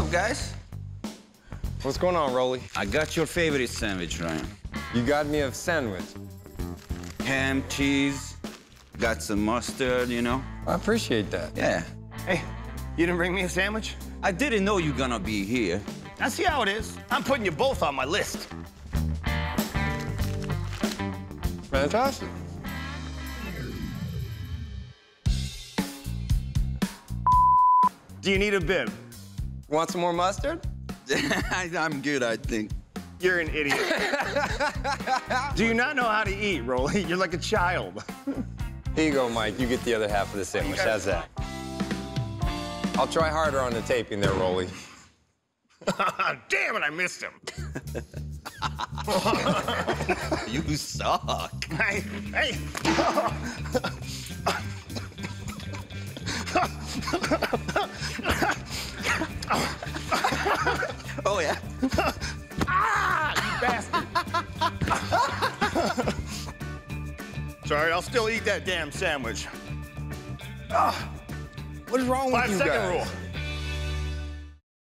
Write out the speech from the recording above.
up, guys? What's going on, Roli? I got your favorite sandwich, Ryan. You got me a sandwich. Ham, cheese, got some mustard, you know? I appreciate that. Yeah. Hey, you didn't bring me a sandwich? I didn't know you gonna be here. I see how it is. I'm putting you both on my list. Fantastic. Do you need a bib? Want some more mustard? I'm good, I think. You're an idiot. Do you not know how to eat, Roli? You're like a child. Here you go, Mike. You get the other half of the sandwich. How's that? I'll try harder on the taping there, Roli. Damn it, I missed him. You suck. Hey, hey. Oh, yeah? Ah, you bastard. Sorry, I'll still eat that damn sandwich. Ah, What is wrong Five with you second guys? rule.